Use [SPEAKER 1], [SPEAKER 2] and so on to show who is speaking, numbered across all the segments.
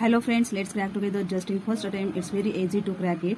[SPEAKER 1] Hello friends, let's crack together just in first attempt. It's very easy to crack it.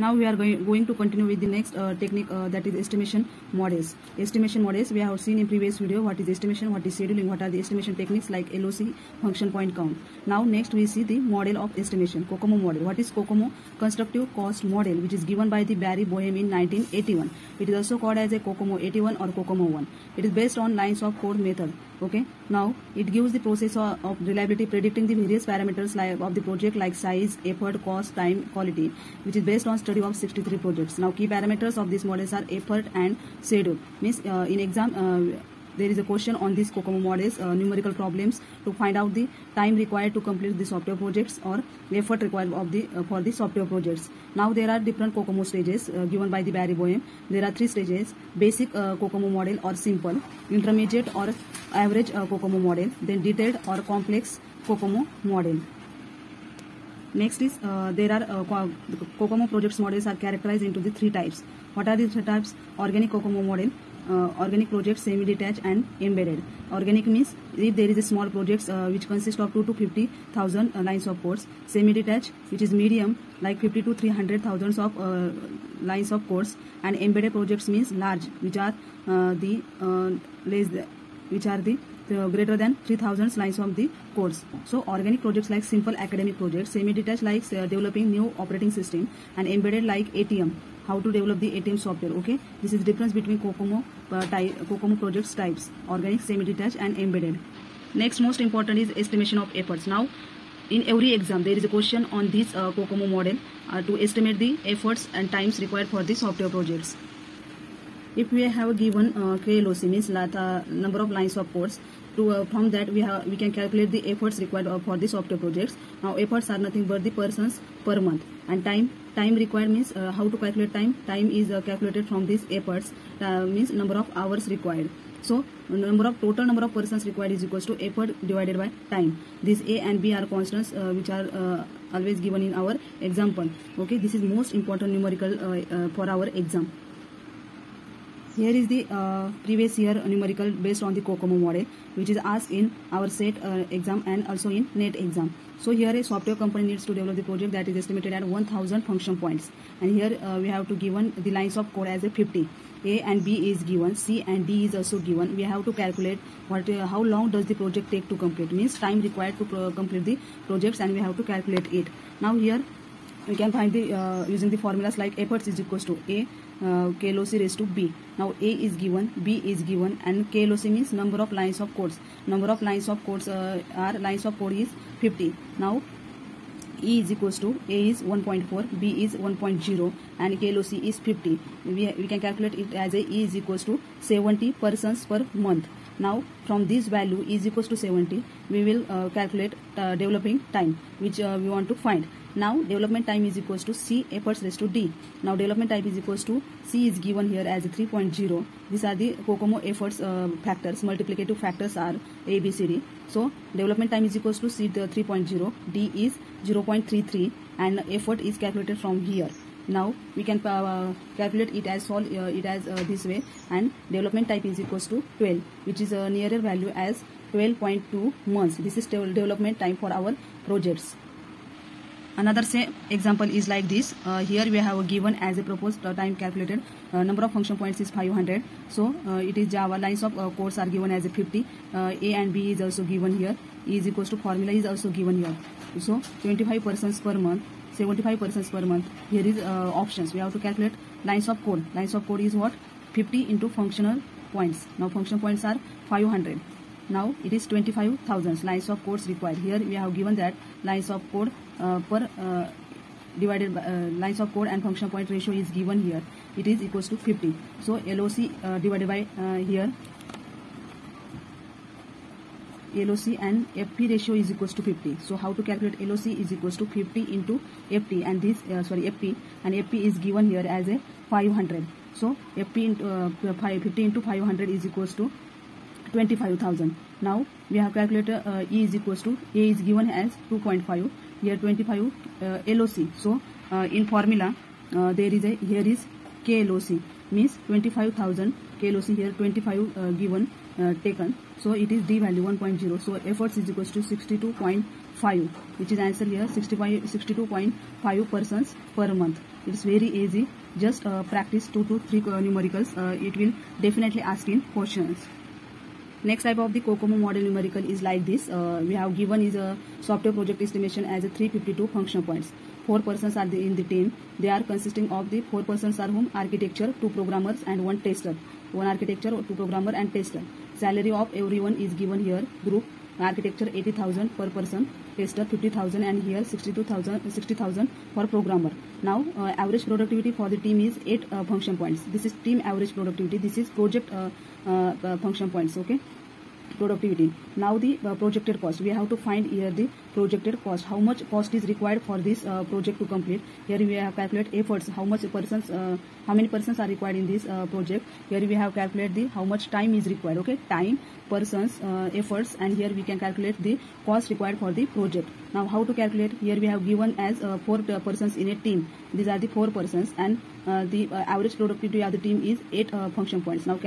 [SPEAKER 1] Now we are going, going to continue with the next uh, technique uh, that is estimation models. Estimation models we have seen in previous video what is estimation, what is scheduling, what are the estimation techniques like LOC, function point count. Now next we see the model of estimation, COCOMO model. What is COCOMO Constructive cost model which is given by the Barry Boehm in 1981. It is also called as a COCOMO 81 or COCOMO 1. It is based on lines of code method. Okay. Now it gives the process of, of reliability predicting the various parameters like, of the project like size, effort, cost, time, quality which is based on study of 63 projects. Now key parameters of these models are effort and schedule. Means uh, in exam uh, there is a question on these COCOMO models, uh, numerical problems to find out the time required to complete the software projects or effort required of the uh, for the software projects. Now there are different COCOMO stages uh, given by the Barry Boehm. There are three stages: basic uh, COCOMO model or simple, intermediate or average uh, COCOMO model, then detailed or complex COCOMO model. Next is uh, there are uh, COCOMO projects models are characterized into the three types. What are the three types? Organic COCOMO model, uh, organic projects, semi-detached and embedded. Organic means if there is a small projects uh, which consist of 2 to 50,000 uh, lines of codes. Semi-detached which is medium like 50 to 300 thousands of uh, lines of codes. And embedded projects means large which are uh, the uh, less which are the greater than 3000 lines of the codes. So organic projects like simple academic projects, semi-detached like uh, developing new operating system and embedded like ATM, how to develop the ATM software. Okay, this is difference between COCOMO uh, type, COCOMO projects types, organic, semi-detached and embedded. Next most important is estimation of efforts. Now in every exam there is a question on this uh, COCOMO model uh, to estimate the efforts and times required for the software projects if we have given uh, KLOC means uh, number of lines of codes to uh, from that we have we can calculate the efforts required uh, for the software projects. Now efforts are nothing but the persons per month. And time time required means uh, how to calculate time? Time is uh, calculated from these efforts uh, means number of hours required. So number of total number of persons required is equals to effort divided by time. These a and b are constants which are always given in our example. Okay this is most important numerical for our exam here is the uh, previous year numerical based on the COCOMO model which is asked in our SET uh, exam and also in NET exam. So here a software company needs to develop the project that is estimated at 1000 function points and here uh, we have to given the lines of code as a 50. A and B is given, C and D is also given. We have to calculate what uh, how long does the project take to complete means time required to pro complete the projects and we have to calculate it. Now here we can find the uh, using the formulas like efforts is equals to A uh, KLOC raised to B. Now A is given, B is given and KLOC means number of lines of codes. Number of lines of codes uh, are lines of code is 50. Now E is equals to A is 1.4, B is 1.0 and KLOC is 50. We, we can calculate it as a E is equals to 70 persons per month. Now from this value E is equals to 70, we will uh, calculate uh, developing time which uh, we want to find. Now development time is equals to C efforts raised to D. Now development time is equals to C is given here as 3.0. These are the COCOMO efforts uh, factors. Multiplicative factors are A, B, C, D. So development time is equals to C the 3.0. D is 0.33 and effort is calculated from here. Now we can uh, calculate it as solve uh, it as uh, this way and development type is equals to 12 which is a nearer value as 12.2 months. This is development time for our projects another say example is like this. Uh, here we have given as a proposed uh, time calculated uh, number of function points is 500 so uh, it is java lines of uh, codes are given as a 50 uh, a and b is also given here. E is equals to formula is also given here. So 25 persons per month 75 persons per month. Here is options. We have to calculate lines of code. Lines of code is what? 50 into functional points. Now function points are 500 now it is 25,000 lines of codes required. Here we have given that lines of code uh, per uh, divided by uh, lines of code and function point ratio is given here. It is equals to 50. So LOC uh, divided by uh, here LOC and FP ratio is equals to 50. So how to calculate LOC is equals to 50 into FP and this uh, sorry FP and FP is given here as a 500. So FP into, 50 into 500 is equals to 25,000. Now we have calculated uh, E is equals to A is given as 2.5 here 25 uh, LOC. So uh, in formula uh, there is a here is KLOC means 25,000 KLOC here 25 uh, given uh, taken. So it is D value 1.0. So efforts is equals to 62.5 which is answer here 65 62.5 persons per month it's very easy just practice 2 to 3 uh, numericals it will definitely ask in questions next type of the COCOMO model numerical is like this. Uh, we have given is a software project estimation as a 352 function points. Four persons are the, in the team. They are consisting of the four persons are whom? Architecture two programmers and one tester. One architecture two programmer and tester. Salary of everyone is given here. Group architecture 80000 per person tester 50000 and here 62000 60000 for programmer. Now uh, average productivity for the team is 8 uh, function points. This is team average productivity. This is project uh, uh, uh function points okay productivity. Now the uh, projected cost. We have to find here the projected cost. How much cost is required for this uh, project to complete? Here we have calculate efforts. How much persons uh, how many persons are required in this uh, project? Here we have calculate the how much time is required. Okay time persons uh, efforts and here we can calculate the cost required for the project. Now how to calculate? Here we have given as uh, four persons in a team these are the four persons and the average productivity of the team is 8 function points now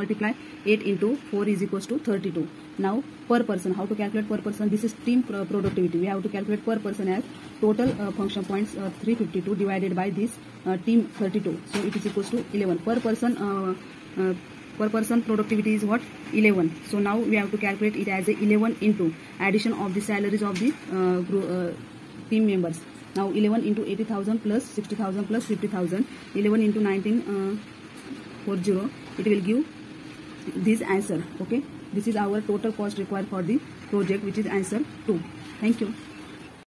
[SPEAKER 1] multiply 8 into 4 is equals to 32 now per person, how to calculate per person? This is team productivity. We have to calculate per person as total uh, function points uh, 352 divided by this uh, team 32. So it is equals to 11. Per person uh, uh, per person productivity is what 11 so now we have to calculate it as a 11 into addition of the salaries of the uh, team members now 11 into 80000 plus 60000 plus 50000 11 into 1940 uh, it will give this answer okay? This is our total cost required for the project which is answer 2 thank you